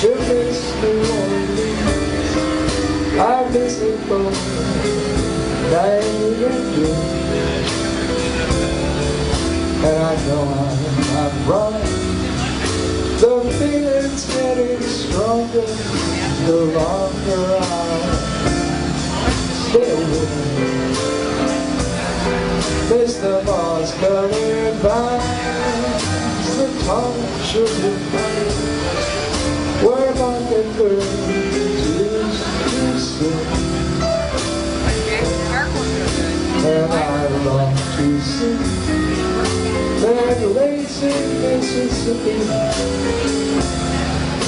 to miss New Orleans. I miss it both night and day. And I know I'm, I'm right. The feeling's getting stronger the longer I stay away. Mr. Moss coming by the touch of your face Where mockingbirds used to sing And I long to see that lazy Mississippi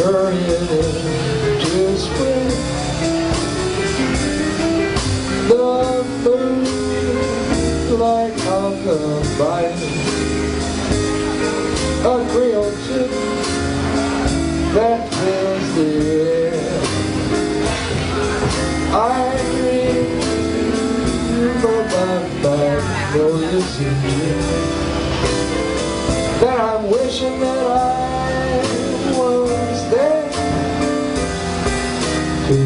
Hurrying into spring The moon like Huckabee A Creole tune that fills the air I dream about magnolias in June That I'm wishing that I was there. To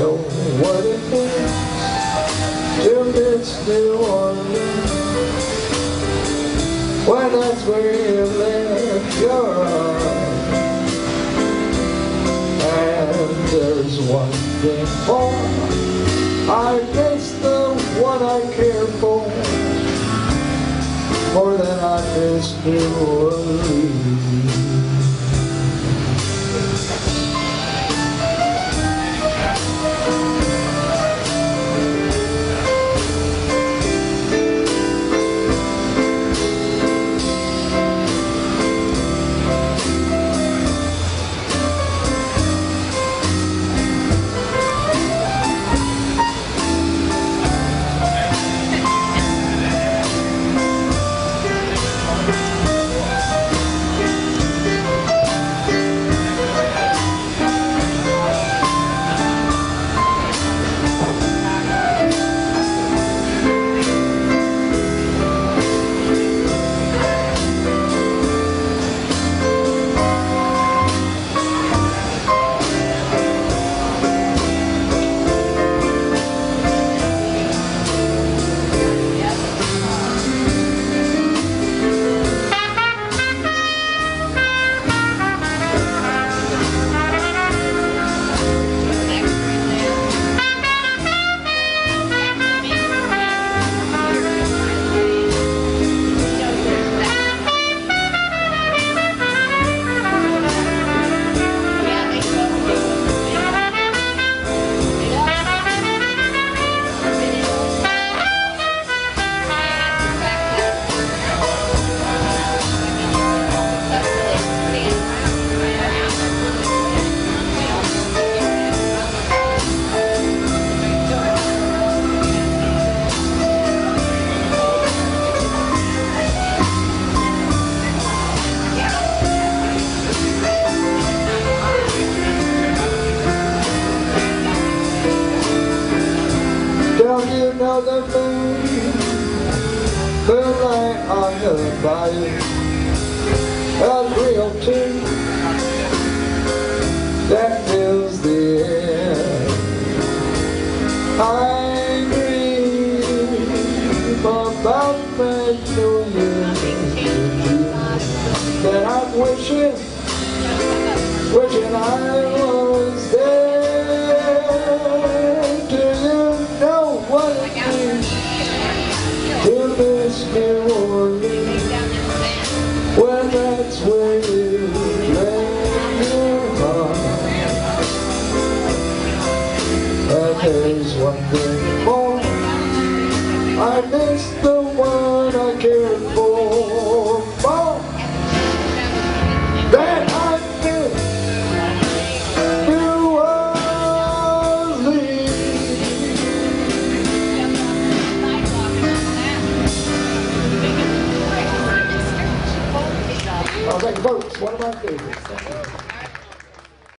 know what it means to miss New Orleans When that's where thing more I miss the one I care for. More than I miss New Moonlight on the bayou A Creole tune That fills the air. I dream about magnolias That I'm Wishing To miss that's where you lay your heart there's one thing more I miss the votes. One of my favorites.